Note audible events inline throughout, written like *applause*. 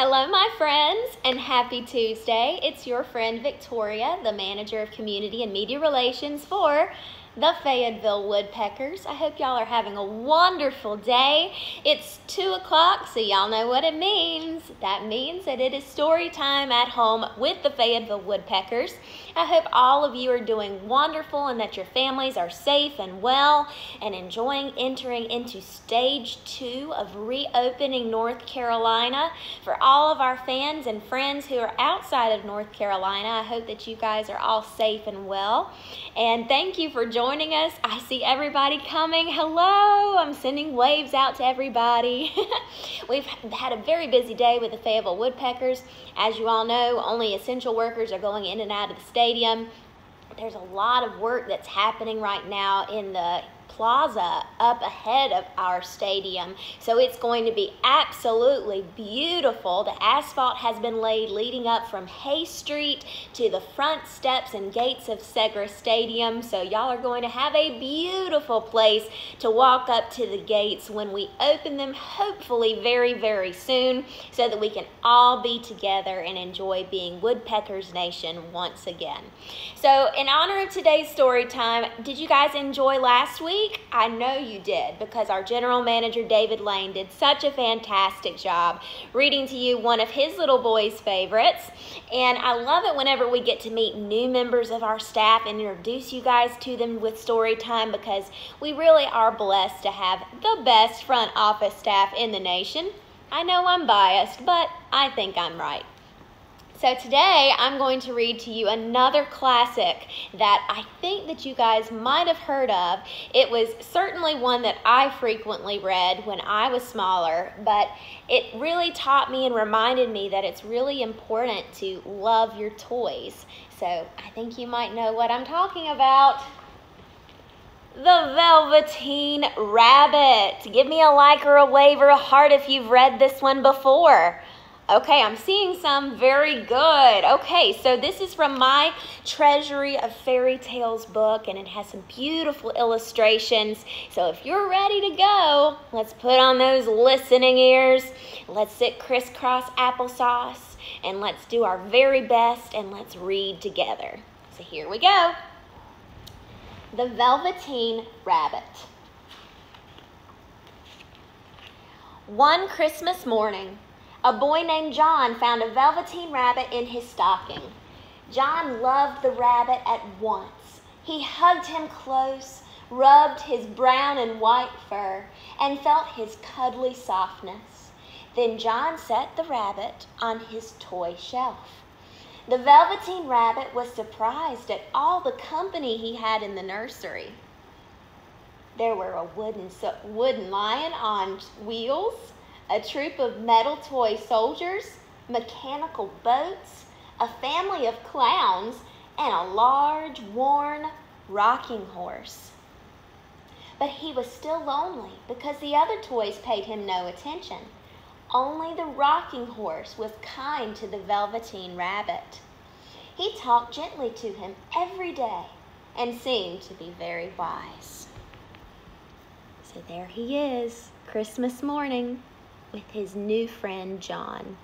Hello, my friends, and happy Tuesday. It's your friend Victoria, the manager of community and media relations for the Fayetteville Woodpeckers. I hope y'all are having a wonderful day. It's 2 o'clock, so y'all know what it means. That means that it is story time at home with the Fayetteville Woodpeckers. I hope all of you are doing wonderful and that your families are safe and well and enjoying entering into stage two of reopening North Carolina. For all of our fans and friends who are outside of North Carolina, I hope that you guys are all safe and well. And thank you for joining us. I see everybody coming. Hello. I'm sending waves out to everybody. *laughs* We've had a very busy day with the Fayetteville Woodpeckers. As you all know, only essential workers are going in and out of the stadium. There's a lot of work that's happening right now in the plaza up ahead of our stadium. So it's going to be absolutely beautiful. The asphalt has been laid leading up from Hay Street to the front steps and gates of Segra Stadium. So y'all are going to have a beautiful place to walk up to the gates when we open them, hopefully very, very soon, so that we can all be together and enjoy being Woodpeckers Nation once again. So in honor of today's story time, did you guys enjoy last week? Week, I know you did because our general manager, David Lane, did such a fantastic job reading to you one of his little boy's favorites. And I love it whenever we get to meet new members of our staff and introduce you guys to them with story time because we really are blessed to have the best front office staff in the nation. I know I'm biased, but I think I'm right. So today I'm going to read to you another classic that I think that you guys might have heard of. It was certainly one that I frequently read when I was smaller, but it really taught me and reminded me that it's really important to love your toys. So I think you might know what I'm talking about. The Velveteen Rabbit. Give me a like or a wave or a heart if you've read this one before. Okay, I'm seeing some. Very good. Okay, so this is from my Treasury of Fairy Tales book, and it has some beautiful illustrations. So if you're ready to go, let's put on those listening ears. Let's sit crisscross applesauce, and let's do our very best, and let's read together. So here we go. The Velveteen Rabbit. One Christmas morning, a boy named John found a velveteen rabbit in his stocking. John loved the rabbit at once. He hugged him close, rubbed his brown and white fur, and felt his cuddly softness. Then John set the rabbit on his toy shelf. The Velveteen Rabbit was surprised at all the company he had in the nursery. There were a wooden, wooden lion on wheels, a troop of metal toy soldiers, mechanical boats, a family of clowns, and a large, worn rocking horse. But he was still lonely because the other toys paid him no attention. Only the rocking horse was kind to the Velveteen Rabbit. He talked gently to him every day and seemed to be very wise. So there he is, Christmas morning with his new friend John.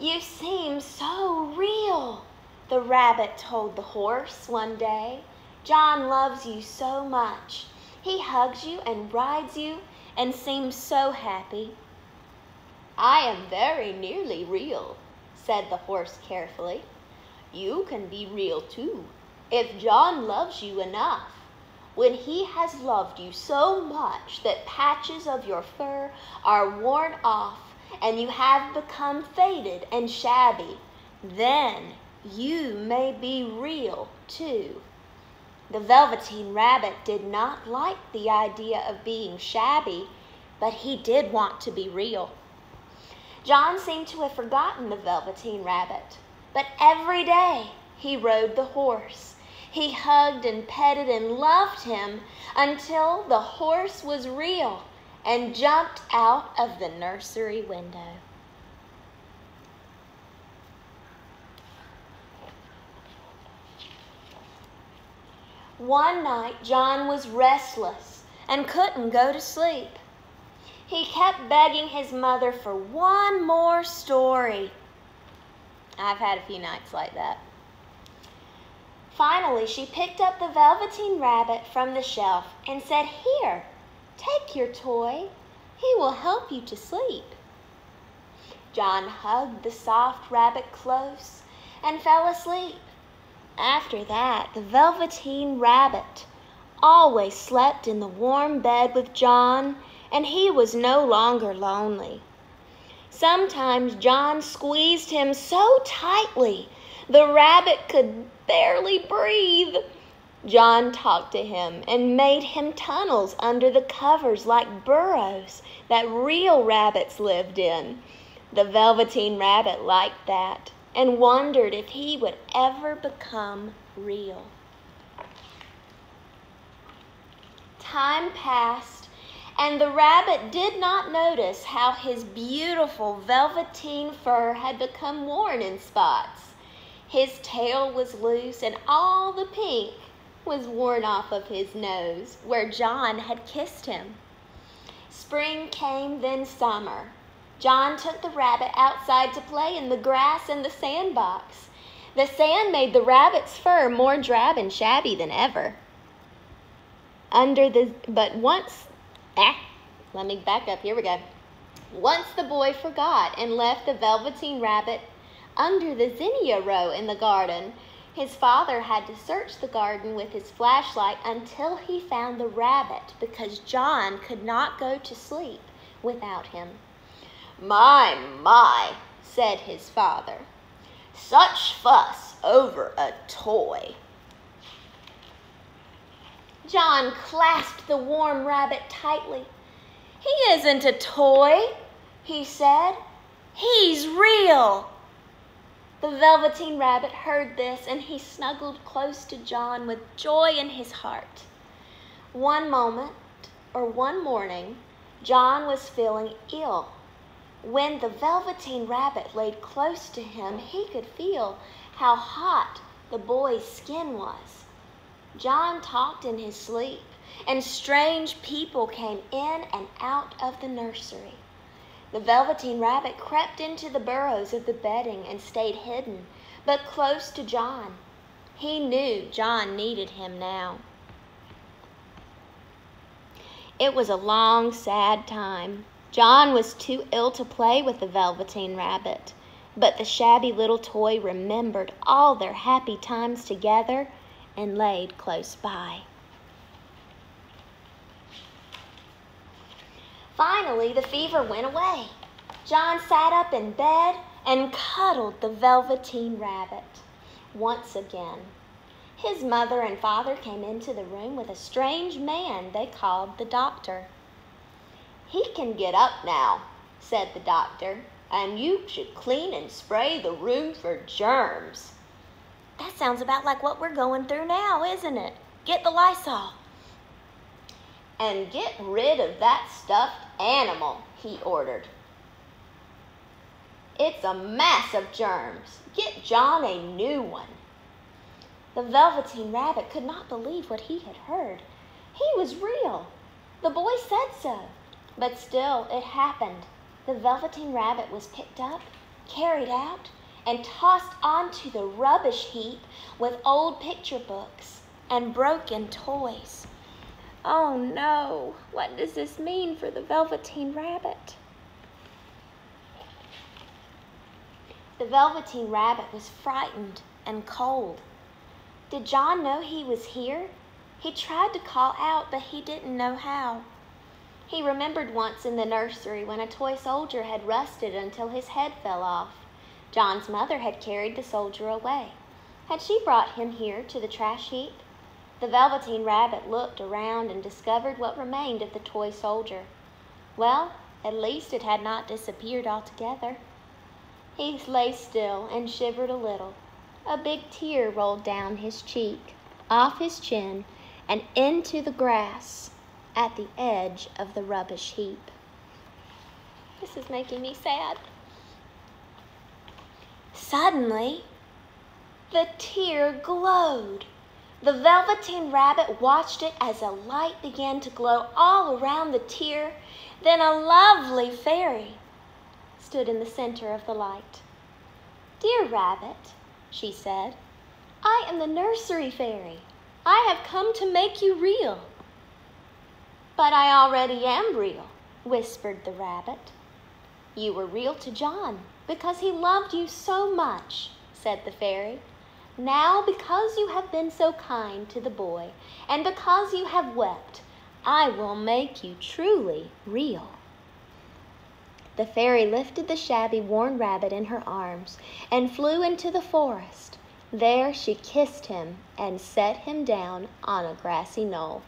You seem so real, the rabbit told the horse one day. John loves you so much. He hugs you and rides you and seems so happy. I am very nearly real, said the horse carefully. You can be real too, if John loves you enough when he has loved you so much that patches of your fur are worn off and you have become faded and shabby, then you may be real too. The Velveteen Rabbit did not like the idea of being shabby, but he did want to be real. John seemed to have forgotten the Velveteen Rabbit, but every day he rode the horse he hugged and petted and loved him until the horse was real and jumped out of the nursery window. One night, John was restless and couldn't go to sleep. He kept begging his mother for one more story. I've had a few nights like that. Finally, she picked up the Velveteen Rabbit from the shelf and said, Here, take your toy. He will help you to sleep. John hugged the soft rabbit close and fell asleep. After that, the Velveteen Rabbit always slept in the warm bed with John, and he was no longer lonely. Sometimes John squeezed him so tightly the rabbit could barely breathe. John talked to him and made him tunnels under the covers like burrows that real rabbits lived in. The Velveteen Rabbit liked that and wondered if he would ever become real. Time passed, and the rabbit did not notice how his beautiful velveteen fur had become worn in spots. His tail was loose, and all the pink was worn off of his nose where John had kissed him. Spring came, then summer. John took the rabbit outside to play in the grass and the sandbox. The sand made the rabbit's fur more drab and shabby than ever. Under the but once ah, let me back up. Here we go. Once the boy forgot and left the velveteen rabbit under the zinnia row in the garden. His father had to search the garden with his flashlight until he found the rabbit because John could not go to sleep without him. My, my, said his father. Such fuss over a toy. John clasped the warm rabbit tightly. He isn't a toy, he said. He's real. The Velveteen Rabbit heard this and he snuggled close to John with joy in his heart. One moment, or one morning, John was feeling ill. When the Velveteen Rabbit laid close to him, he could feel how hot the boy's skin was. John talked in his sleep, and strange people came in and out of the nursery. The Velveteen Rabbit crept into the burrows of the bedding and stayed hidden, but close to John. He knew John needed him now. It was a long, sad time. John was too ill to play with the Velveteen Rabbit, but the shabby little toy remembered all their happy times together and laid close by. Finally, the fever went away. John sat up in bed and cuddled the Velveteen Rabbit once again. His mother and father came into the room with a strange man they called the doctor. He can get up now, said the doctor, and you should clean and spray the room for germs. That sounds about like what we're going through now, isn't it? Get the Lysol. And get rid of that stuffed animal, he ordered. It's a mass of germs. Get John a new one. The Velveteen Rabbit could not believe what he had heard. He was real. The boy said so. But still, it happened. The Velveteen Rabbit was picked up, carried out, and tossed onto the rubbish heap with old picture books and broken toys. Oh no, what does this mean for the Velveteen Rabbit? The Velveteen Rabbit was frightened and cold. Did John know he was here? He tried to call out, but he didn't know how. He remembered once in the nursery when a toy soldier had rusted until his head fell off. John's mother had carried the soldier away. Had she brought him here to the trash heap? The Velveteen Rabbit looked around and discovered what remained of the toy soldier. Well, at least it had not disappeared altogether. He lay still and shivered a little. A big tear rolled down his cheek, off his chin, and into the grass at the edge of the rubbish heap. This is making me sad. Suddenly, the tear glowed The Velveteen Rabbit watched it as a light began to glow all around the tear. Then a lovely fairy stood in the center of the light. Dear Rabbit, she said, I am the nursery fairy. I have come to make you real. But I already am real, whispered the rabbit. You were real to John because he loved you so much, said the fairy. Now, because you have been so kind to the boy, and because you have wept, I will make you truly real. The fairy lifted the shabby, worn rabbit in her arms and flew into the forest. There she kissed him and set him down on a grassy knoll.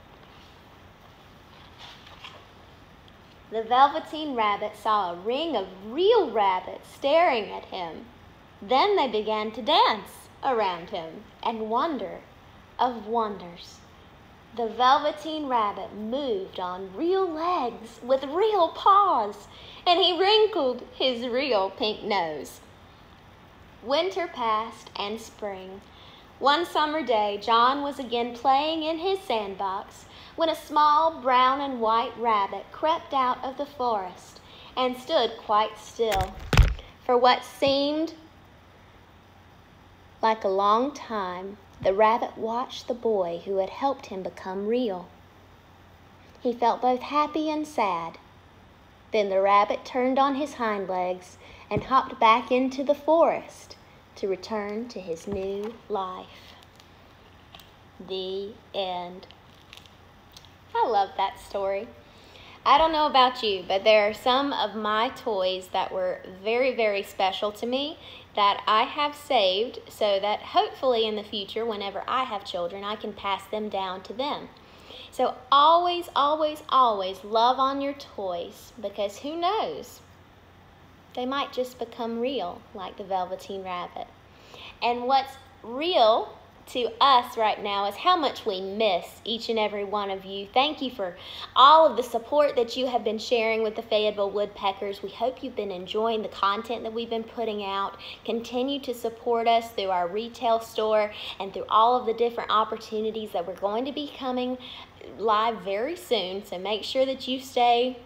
The Velveteen Rabbit saw a ring of real rabbits staring at him. Then they began to dance around him and wonder of wonders. The Velveteen Rabbit moved on real legs with real paws, and he wrinkled his real pink nose. Winter passed and spring. One summer day, John was again playing in his sandbox when a small brown and white rabbit crept out of the forest and stood quite still. For what seemed like a long time, the rabbit watched the boy who had helped him become real. He felt both happy and sad. Then the rabbit turned on his hind legs and hopped back into the forest to return to his new life. The end. I love that story. I don't know about you, but there are some of my toys that were very, very special to me that I have saved so that hopefully in the future, whenever I have children, I can pass them down to them. So always, always, always love on your toys because who knows? They might just become real like the Velveteen Rabbit. And what's real to us right now is how much we miss each and every one of you. Thank you for all of the support that you have been sharing with the Fayetteville Woodpeckers. We hope you've been enjoying the content that we've been putting out. Continue to support us through our retail store and through all of the different opportunities that we're going to be coming live very soon. So make sure that you stay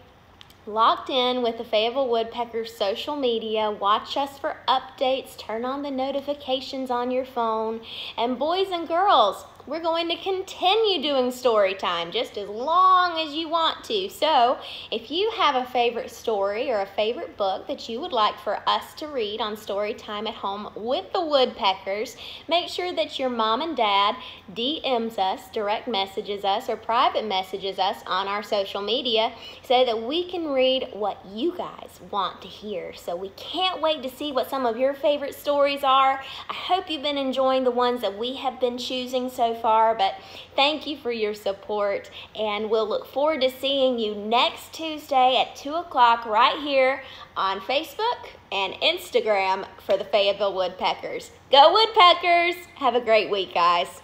locked in with the Fayetteville Woodpeckers social media. Watch us for updates. Turn on the notifications on your phone. And boys and girls, we're going to continue doing story time just as long as you want to. So, if you have a favorite story or a favorite book that you would like for us to read on story time at home with the woodpeckers, make sure that your mom and dad DMs us, direct messages us, or private messages us on our social media so that we can read what you guys want to hear. So, we can't wait to see what some of your favorite stories are. I hope you've been enjoying the ones that we have been choosing far, but thank you for your support. And we'll look forward to seeing you next Tuesday at 2 o'clock right here on Facebook and Instagram for the Fayetteville Woodpeckers. Go Woodpeckers! Have a great week, guys.